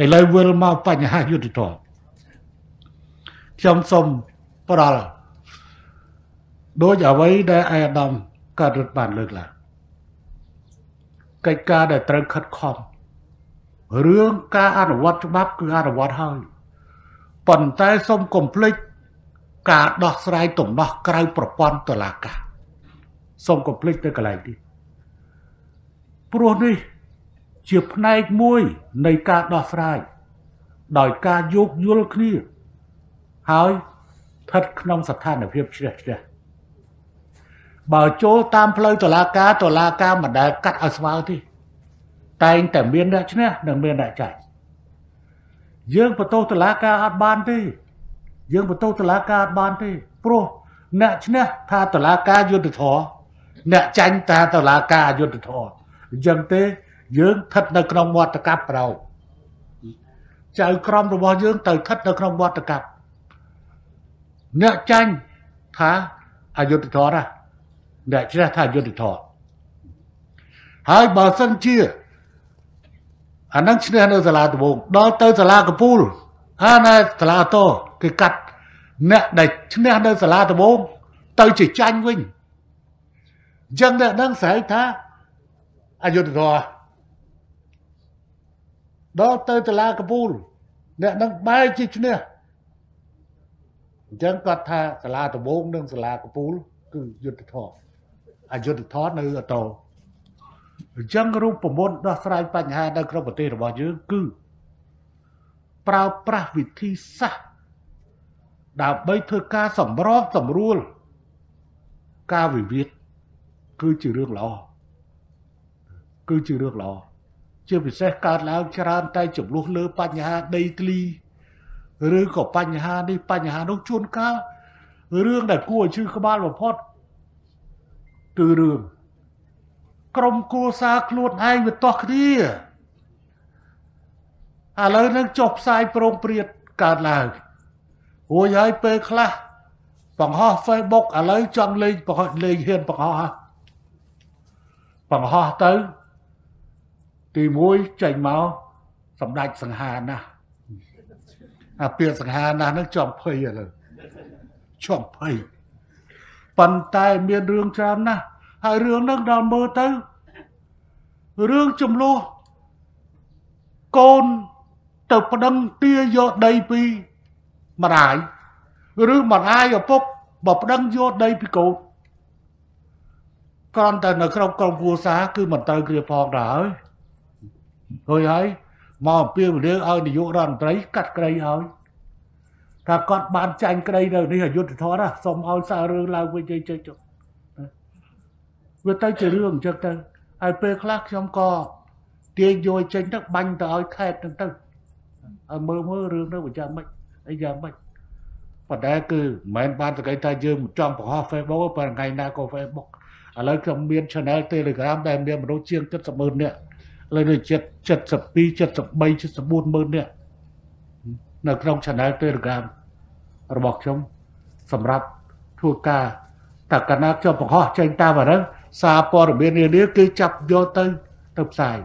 ឥឡូវវិលមកបញ្ហាយុទ្ធធម៌ខ្ញុំសូមផ្ដល់ដូចអ្វីដែលអាយដាមកើតរត់បានលើកឡើងកិច្ចការដែលត្រូវខិតខំរឿងការអនុវត្តច្បាប់គឺអនុវត្តហើយប៉ុន្តែសូមកុំភ្លេចការដោះស្រាយទំនាស់ក្រៅប្រព័ន្ធតុលាការសូមកុំភ្លេចទៅកន្លែងនេះព្រោះនេះ ជាផ្នែកមួយនៃការដោះស្រាយដោយការយោគយល់គ្នា ហើយស្ថិតក្នុងស្ថានភាពជ្រះជ្រះបើចូលតាមផ្លូវតុលាការតុលាការមិនដែលកាត់ឲ្យស្មើទេតែងតែមានអ្នកឈ្នះនិងមានអ្នកចាញ់យើងបន្ទោសតុលាការអត់បានទេ យើងបន្ទោសតុលាការអត់បានទេព្រោះអ្នកឈ្នះថាតុលាការយុត្តិធម៌អ្នកចាញ់ថាតុលាការអយុត្តិធម៌អញ្ចឹងទេ យើងស្ថិតនៅក្នុងវត្តកັບប្រោចៅក្រមរបស់យើងទៅស្ថិតនៅក្នុងវត្តកັບអ្នកចាញ់ថាអយុត្តិធម៌ណាអ្នកជ្រះថាយុត្តិធម៌ហើយបើសិនជាអានឹងឈ្នះនៅសាលាដំបងដល់ទៅសាលាកពូលអាណែសាលាតគេកាត់អ្នកដែលឈ្នះនៅសាលាដំបងទៅជាចាញ់វិញអញ្ចឹងអ្នកនឹងស្រែកថាអយុត្តិធម៌ ដល់ទៅសាលាកពូល អ្នកនឹងបែរជាឈ្នះអញ្ចឹងគាត់ថាសាលាដំបងនិងសាលាកពូល គឺយុត្តិធម៌អយុត្តិធម៌នៅអតោអញ្ចឹងរូបមន្តដោះស្រាយបញ្ហានៅក្នុងប្រទេសរបស់យើងគឺប្រើប្រាស់វិធីសាស្ត្រដើម្បីធ្វើការសម្របសម្រួល ការវិវាទគឺជារឿងល្អគឺជារឿងល្អ ជាពិសេសកើតឡើងច្រើនតែចំនួនលើបញ្ហាដីធ្លីឬក៏បញ្ហានេះបញ្ហានោះជួនកាលរឿងដែលគួរឲ្យឈឺក្បាលបំផុតគឺរឿងក្រុមគ្រួសារខ្លួនឯងវាទាស់គ្នាឥឡូវនឹងចុះផ្សាយប្រងព្រាតកើតឡើងរួចហើយពេលខ្លះបង្ហោះ Facebook ឥឡូវចង់លេងបង្ហោះលេងហ៊ានបង្ហោះបង្ហោះទៅ ទី1ចេញមកសម្ដេចសង្ហាណាស់អាពាក្យសង្ហាណាស់នឹងចំភ័យឥឡូវចំភ័យប៉ុន្តែមានរឿងច្រើនណាស់ហើយរឿងហ្នឹងដល់មើលទៅរឿងចំនួនកូនទៅប្តឹងទាយកដីពីម្ដាយឬម្ដាយឪពុកបើប្តឹងយកដីពីកូនគ្រាន់តែនៅក្នុងក្រុមគ្រួសារគឺមិនត្រូវគ្រាផងដែរហើយ ហើយមកអំពាវនាវឲ្យនាយករដ្ឋមន្ត្រីកាត់ក្តីឲ្យថាគាត់បានចាញ់ក្តីនៅនេះអយុធធម៌ណាសូមឲ្យសាររឿងឡើងវិញជ័យចុះវាទៅជារឿងអញ្ចឹងទៅហើយពេលខ្លះខ្ញុំក៏ទាញយកចេញទៅបាញ់ទៅឲ្យខេតហ្នឹងទៅឲ្យមើលមើលរឿងទៅវាយ៉ាងម៉េចអីយ៉ាងម៉េចប៉ុន្តែគឺមិនមែនបានតែគេថាយើងមិនចំបង្ហោះ Facebook ប៉ុន្តែថ្ងៃណាក៏ Facebook ឥឡូវខ្ញុំមាន channel Telegram ដែលមានមនុស្សជាង70ម៉ឺននាក់ ឥឡូវនៅចិត្ត72 73 74ម៉ឺននាក់នៅក្នុង channel Telegram របស់ខ្ញុំសម្រាប់ធ្វើការតើកាលណាខ្ញុំបង្ហោះចេញតាមអាហ្នឹងសារព័ត៌មាននានាគឺចាប់យកទៅទៅផ្សាយ